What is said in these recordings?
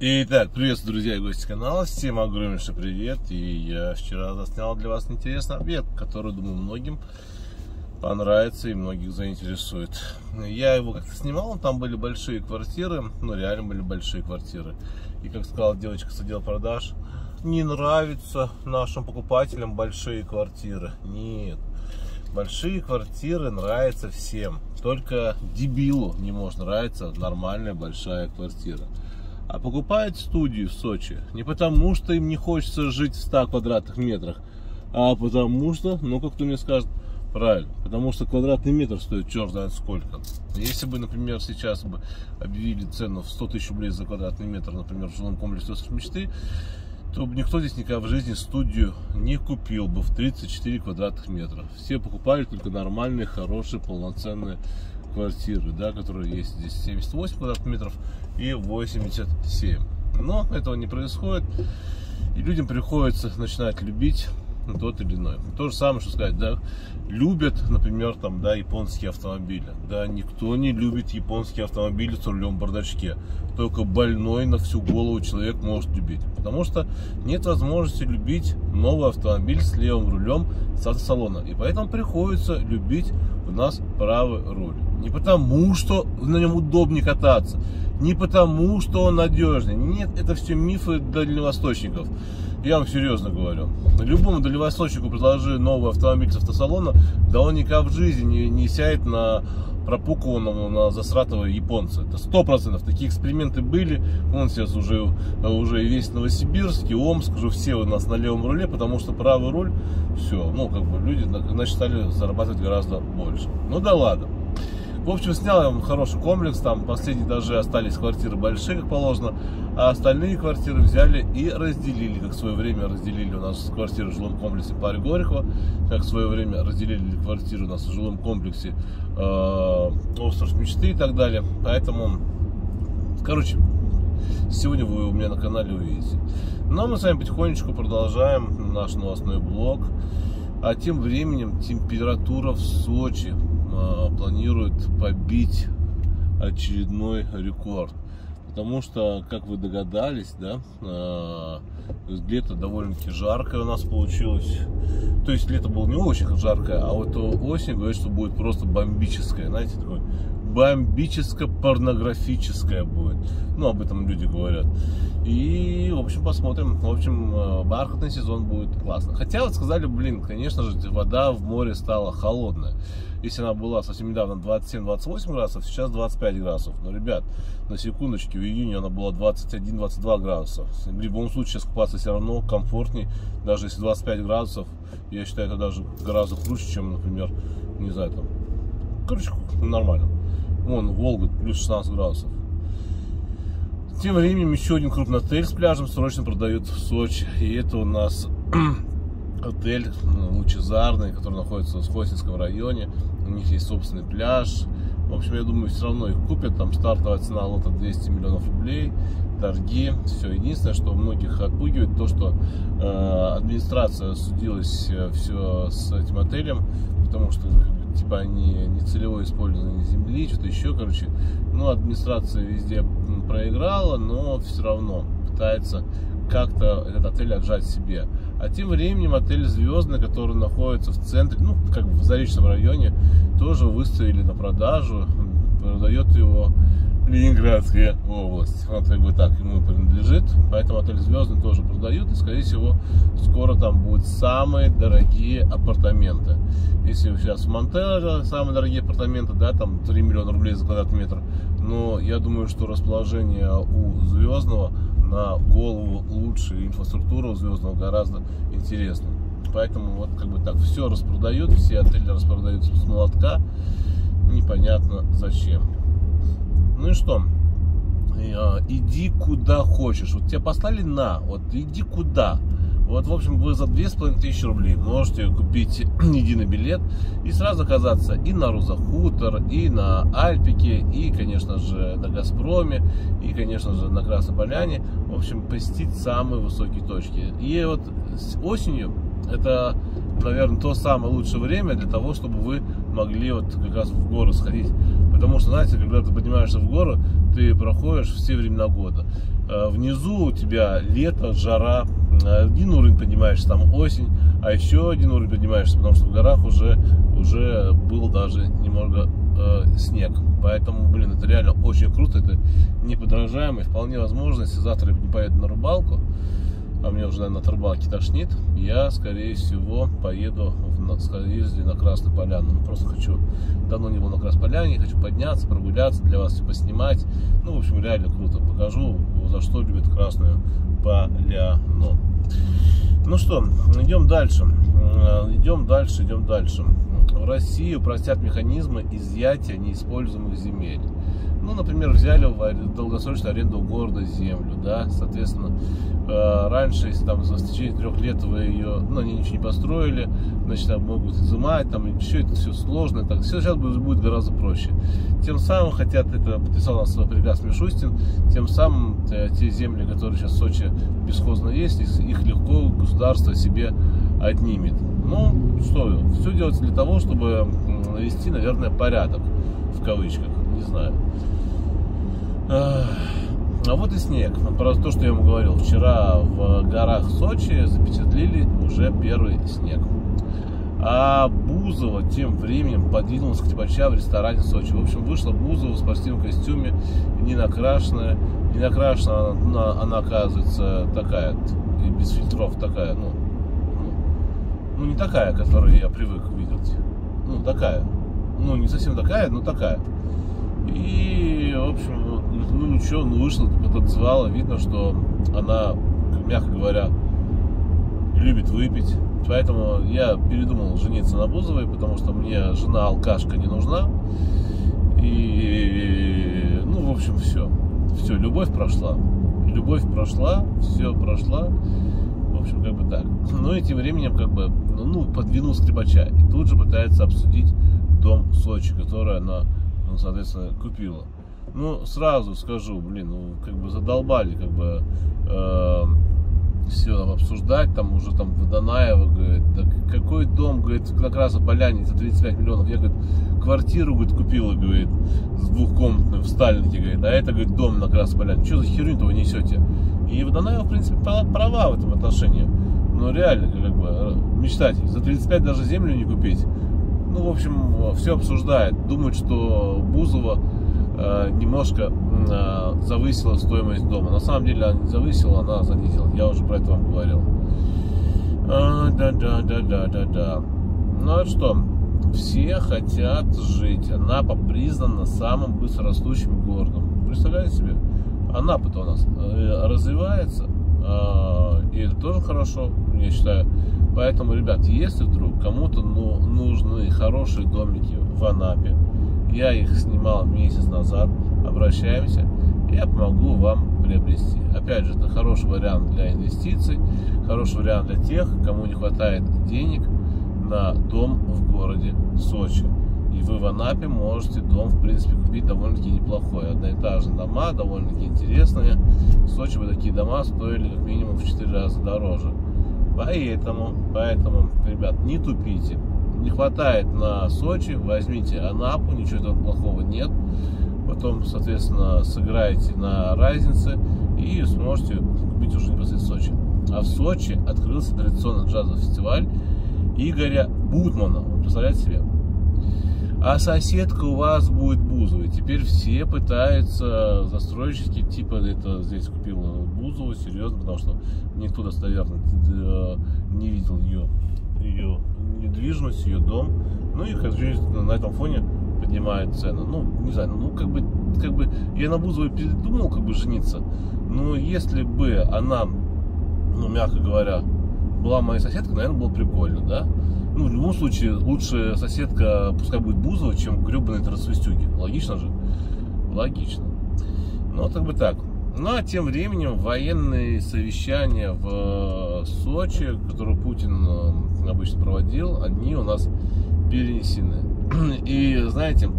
Итак, приветствую, друзья и гости канала. Всем огромнейший привет. И я вчера заснял для вас интересный объект, который, думаю, многим понравится и многих заинтересует. Я его как-то снимал, там были большие квартиры, ну реально были большие квартиры. И как сказала девочка с отдела продаж, не нравятся нашим покупателям большие квартиры. Нет, большие квартиры нравятся всем. Только дебилу не может нравиться нормальная большая квартира а покупают студию в Сочи не потому, что им не хочется жить в 100 квадратных метрах, а потому что, ну как кто мне скажет, правильно, потому что квадратный метр стоит черт знает сколько. Если бы, например, сейчас бы объявили цену в 100 тысяч рублей за квадратный метр, например, в жилом комплексе «Остров мечты», то никто здесь никогда в жизни студию не купил бы в 34 квадратных метра. Все покупали только нормальные, хорошие, полноценные квартиры, да, которые есть здесь 78 квадратных метров и 87. Но этого не происходит. И людям приходится начинать любить тот или иной. То же самое, что сказать, да, любят, например, там, да, японские автомобили. Да, никто не любит японские автомобили с рулем бардачке. Только больной на всю голову человек может любить. Потому что нет возможности любить новый автомобиль с левым рулем с автосалона. И поэтому приходится любить у нас правый руль. Не потому, что на нем удобнее кататься, не потому, что он надежный. Нет, это все мифы дальневосточников. Я вам серьезно говорю. Любому дальневосточнику предложи новый автомобиль с автосалона, да он никак в жизни не, не сядет на пропукованного на засратого японца. Это сто процентов. Такие эксперименты были. Он сейчас уже, уже весь Новосибирск, и Омск, уже все у нас на левом руле, потому что правый руль, все, ну, как бы люди, значит, стали зарабатывать гораздо больше. Ну да ладно. В общем, снял я вам хороший комплекс, там последние даже остались квартиры большие, как положено, а остальные квартиры взяли и разделили, как в свое время разделили у нас квартиры в жилом комплексе Паре Горького, как в свое время разделили квартиры у нас в жилом комплексе э, Остров Мечты и так далее. Поэтому, короче, сегодня вы у меня на канале увидите. Но мы с вами потихонечку продолжаем наш новостной блог. А тем временем температура в Сочи планирует побить очередной рекорд. Потому что, как вы догадались, да, э, лето довольно-таки жаркое у нас получилось. То есть лето было не очень жаркое, а вот осень говорит, что будет просто бомбическое. Знаете, такое бомбическо-порнографическое будет. Ну, об этом люди говорят. И, в общем, посмотрим. В общем, э, бархатный сезон будет классно. Хотя вот сказали, блин, конечно же, вода в море стала холодная. Если она была совсем недавно 27-28 градусов, сейчас 25 градусов. Но, ребят, на секундочку, в июне она была 21-22 градуса. В любом случае, сейчас купаться все равно комфортней. Даже если 25 градусов, я считаю, это даже гораздо круче, чем, например, не знаю, там, короче, нормально. Вон, Волга, плюс 16 градусов. Тем временем еще один крупный отель с пляжем срочно продают в Сочи. И это у нас отель ну, лучезарный, который находится в Хостинском районе. У них есть собственный пляж. В общем, я думаю, все равно их купят. Там стартовая цена лота 200 миллионов рублей. Торги. Все. Единственное, что многих отпугивает, то, что э, администрация судилась э, все с этим отелем, потому что типа они не целевое использование земли, что-то еще, короче. Ну, администрация везде проиграла, но все равно пытается как-то этот отель отжать себе. А тем временем отель Звездный, который находится в центре, ну, как бы в Заречном районе, тоже выставили на продажу. Продает его Ленинградская область. Вот как бы так ему принадлежит. Поэтому отель Звездный тоже продают. И, скорее всего, скоро там будут самые дорогие апартаменты. Если сейчас в Монтелло самые дорогие апартаменты, да, там 3 миллиона рублей за квадратный метр. Но я думаю, что расположение у Звездного на голову лучше, инфраструктура Звездного гораздо интереснее. Поэтому вот как бы так все распродают, все отели распродаются с молотка. Непонятно зачем. Ну и что? А, иди куда хочешь. Вот тебя послали на, вот иди куда. Вот, в общем, вы за 2500 рублей можете купить единый билет и сразу оказаться и на Рузахутор, и на Альпике, и, конечно же, на Газпроме, и, конечно же, на Красной Поляне. В общем, посетить самые высокие точки. И вот осенью это, наверное, то самое лучшее время для того, чтобы вы могли вот как раз в горы сходить. Потому что, знаете, когда ты поднимаешься в гору, ты проходишь все времена года. э, внизу у тебя лето, жара, один уровень поднимаешься, там осень, а еще один уровень поднимаешься, потому что в горах уже, уже был даже немного э, снег. Поэтому, блин, это реально очень круто, это неподражаемо, и вполне возможно, если завтра я не поеду на рыбалку, а мне уже, от рыбалки тошнит, я, скорее всего, поеду в, на, съезде на Красную Поляну. Ну, просто хочу, давно не был на Красной Поляне, хочу подняться, прогуляться, для вас все поснимать. Ну, в общем, реально круто. Покажу, за что любят Красную Поляну. Ну что, идем дальше. Идем дальше, идем дальше. В России упростят механизмы изъятия неиспользуемых земель. Ну, например, взяли в долгосрочную аренду города землю, да, соответственно, э, раньше, если там в течение трех лет вы ее, ну, они ничего не построили, значит, там могут изымать, там, еще это все сложно, так, все сейчас будет, будет гораздо проще. Тем самым хотят, это подписал нас приказ Мишустин, тем самым э, те земли, которые сейчас в Сочи бесхозно есть, их легко государство себе отнимет. Ну, что, все делается для того, чтобы навести, наверное, порядок, в кавычках, не знаю. А вот и снег. Про то, что я ему говорил. Вчера в горах Сочи запечатлели уже первый снег. А Бузова тем временем подвинулась к Типача в ресторане Сочи. В общем, вышла Бузова в спортивном костюме, не накрашенная. Не накрашенная она, она оказывается такая, и без фильтров такая, ну, ну, ну не такая, которую я привык видеть. Ну, такая. Ну, не совсем такая, но такая. И, в общем, ну ничего, ну вышла, потанцевала, видно, что она, мягко говоря, любит выпить. Поэтому я передумал жениться на Бузовой, потому что мне жена алкашка не нужна. И, ну, в общем, все. Все, любовь прошла. Любовь прошла, все прошла. В общем, как бы так. Ну и тем временем, как бы, ну, подвинул скрипача. И тут же пытается обсудить дом Сочи, который она, ну, соответственно, купила ну, сразу скажу, блин, ну, как бы задолбали, как бы, э, все там обсуждать, там уже там Водонаева, говорит, да какой дом, говорит, на Красной Поляне за 35 миллионов, я, говорит, квартиру, говорит, купила, говорит, с двухкомнатной в Сталинике, говорит, а это, говорит, дом на Красной Поляне, что за херню-то вы несете? И Водонаева, в принципе, права в этом отношении, ну, реально, как бы, э, мечтатель, за 35 даже землю не купить, ну, в общем, все обсуждает, думает, что Бузова Э, немножко э, завысила стоимость дома. На самом деле она не завысила, она занизила. Я уже про это вам говорил. А, да, да, да, да, да, да. Ну а что? Все хотят жить. Анапа признана самым быстрорастущим городом. Представляете себе? Анапа-то у нас э, развивается. А, и это тоже хорошо, я считаю. Поэтому, ребят, если вдруг кому-то ну, нужны хорошие домики в Анапе, я их снимал месяц назад. Обращаемся, я помогу вам приобрести. Опять же, это хороший вариант для инвестиций, хороший вариант для тех, кому не хватает денег на дом в городе Сочи. И вы в Анапе можете дом, в принципе, купить довольно-таки неплохой. Одноэтажные дома, довольно-таки интересные. В Сочи бы такие дома стоили как минимум в 4 раза дороже. Поэтому, поэтому, ребят, не тупите не хватает на Сочи, возьмите Анапу, ничего там плохого нет. Потом, соответственно, сыграете на разнице и сможете купить уже непосредственно Сочи. А в Сочи открылся традиционный джазовый фестиваль Игоря Бутмана. Представляете себе? А соседка у вас будет Бузова. И теперь все пытаются застройщики, типа это здесь купил Бузову, серьезно, потому что никто достоверно не видел ее, ее недвижимость, ее дом. Ну и как на этом фоне поднимает цены. Ну, не знаю, ну как бы, как бы я на Бузовой передумал как бы жениться. Но если бы она, ну, мягко говоря, была моей соседкой, наверное, было прикольно, да? Ну, в любом случае, лучше соседка пускай будет Бузова, чем гребаный Тарасвистюги. Логично же? Логично. Ну, вот как бы так. Ну, а тем временем военные совещания в Сочи, которые Путин э, обычно проводил, они у нас перенесены. И, знаете,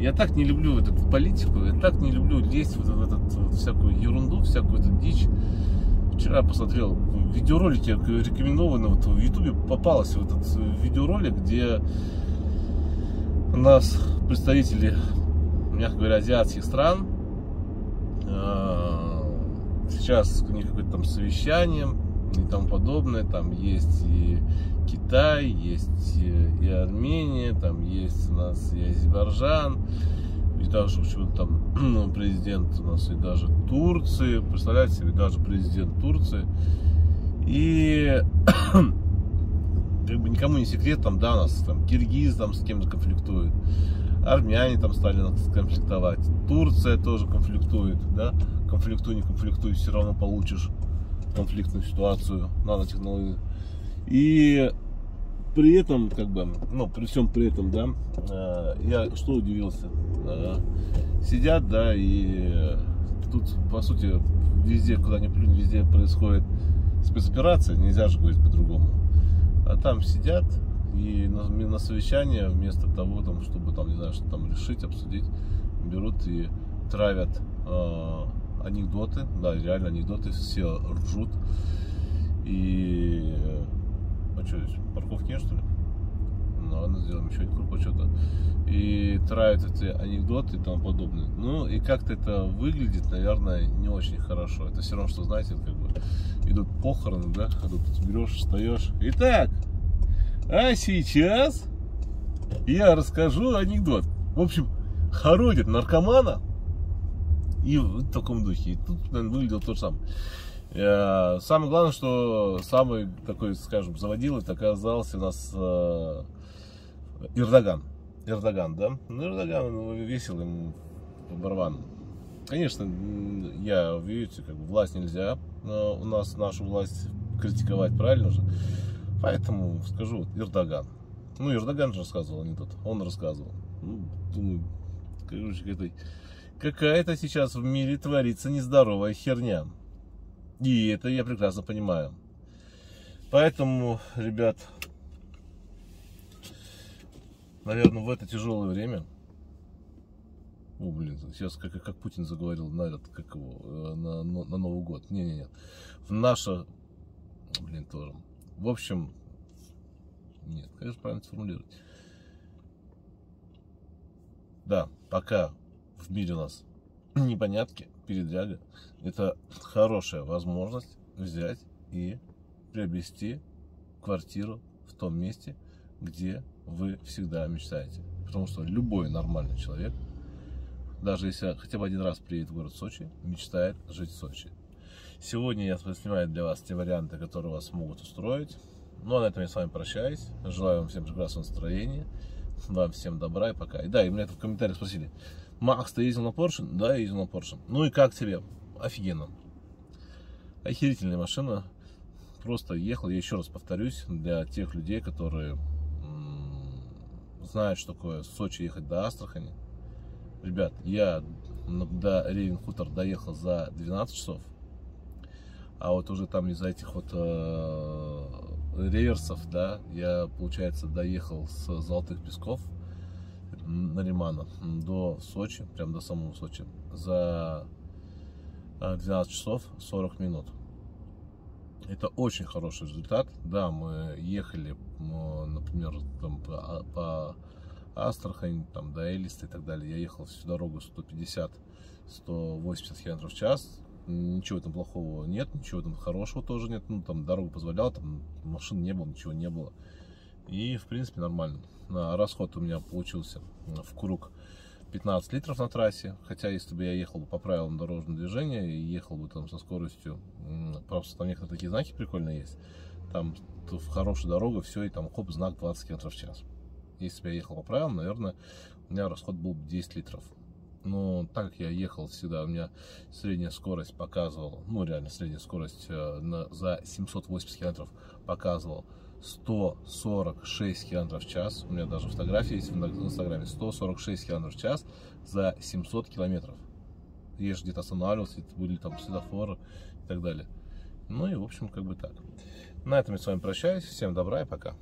я так не люблю эту политику, я так не люблю лезть в, в, этот, в всякую ерунду, всякую эту дичь. Вчера посмотрел видеоролики рекомендованные, вот в Ютубе попалось вот этот видеоролик, где у нас представители, мягко говоря, азиатских стран э, сейчас у них какое-то там совещание и тому подобное. Там есть и Китай, есть и Армения, там есть у нас и Азербайджан, и даже почему-то там ну, президент у нас и даже Турции, представляете себе, даже президент Турции. И как бы никому не секрет, там, да, у нас там Киргиз там с кем-то конфликтует, армяне там стали конфликтовать, Турция тоже конфликтует, да, конфликтуй, не конфликтуй, все равно получишь конфликтную ситуацию, нанотехнологии. И при этом, как бы, ну, при всем при этом, да, э, я что удивился, э, сидят, да, и тут, по сути, везде, куда ни плюнь, везде происходит спецоперация, нельзя же говорить по-другому. А там сидят и на, на совещание вместо того, там, чтобы там, не знаю, что там решить, обсудить, берут и травят э, анекдоты, да, реально анекдоты, все ржут. И а что здесь, парковки нет что ли? Ну ладно, сделаем еще один круг почета. И травят эти анекдоты и тому подобное. Ну и как-то это выглядит, наверное, не очень хорошо. Это все равно, что, знаете, как бы идут похороны, да, а тут берешь, встаешь. Итак, а сейчас я расскажу анекдот. В общем, хоронят наркомана и в таком духе. И тут, наверное, выглядело то же самое. Э, самое главное, что самый такой, скажем, заводил, это оказался у нас э, Эрдоган. Эрдоган, да? Ну, Эрдоган ну, весел ему по барабану. Конечно, я, видите, как бы власть нельзя у нас нашу власть критиковать, правильно же? Поэтому скажу, вот, Эрдоган. Ну, Эрдоган же рассказывал, а не тот. Он рассказывал. Ну, думаю, короче, какая-то, какая-то сейчас в мире творится нездоровая херня. И это я прекрасно понимаю. Поэтому, ребят, наверное, в это тяжелое время, о, блин, сейчас как, как Путин заговорил на этот, как его, э, на, на Новый год. Не-не-не. В наше, блин, тоже. В общем, нет, конечно, правильно сформулировать. Да, пока в мире у нас непонятки, передряга, это хорошая возможность взять и приобрести квартиру в том месте, где вы всегда мечтаете. Потому что любой нормальный человек, даже если хотя бы один раз приедет в город Сочи, мечтает жить в Сочи. Сегодня я снимаю для вас те варианты, которые вас могут устроить. Ну а на этом я с вами прощаюсь. Желаю вам всем прекрасного настроения. Вам всем добра и пока. И да, и меня это в комментариях спросили. Макс, ты ездил на Porsche? Да, я ездил на Porsche. Ну и как тебе? Офигенно. Охерительная машина. Просто ехал, я еще раз повторюсь, для тех людей, которые знают, что такое Сочи ехать до Астрахани. Ребят, я до Рейвенхутор доехал за 12 часов. А вот уже там из-за этих вот э, реверсов, да, я, получается, доехал с Золотых Песков Наримана до Сочи, прям до самого Сочи, за 12 часов 40 минут. Это очень хороший результат. Да, мы ехали, например, там, по, по Астрахань, там, до Элиста и так далее. Я ехал всю дорогу 150-180 км в час. Ничего там плохого нет, ничего там хорошего тоже нет. Ну, там дорога позволяла, там машин не было, ничего не было. И, в принципе, нормально. Расход у меня получился в круг 15 литров на трассе. Хотя, если бы я ехал по правилам дорожного движения и ехал бы там со скоростью, просто там некоторые такие знаки прикольные есть. Там в хорошую дорогу, все, и там хоп, знак 20 км в час. Если бы я ехал по правилам, наверное, у меня расход был 10 литров. Но так я ехал всегда, у меня средняя скорость показывала, ну реально средняя скорость э, на, за 780 километров показывал 146 км в час. У меня даже фотографии есть в инстаграме. 146 км в час за 700 километров. Я же где-то останавливался, были там светофоры и так далее. Ну и в общем как бы так. На этом я с вами прощаюсь. Всем добра и пока.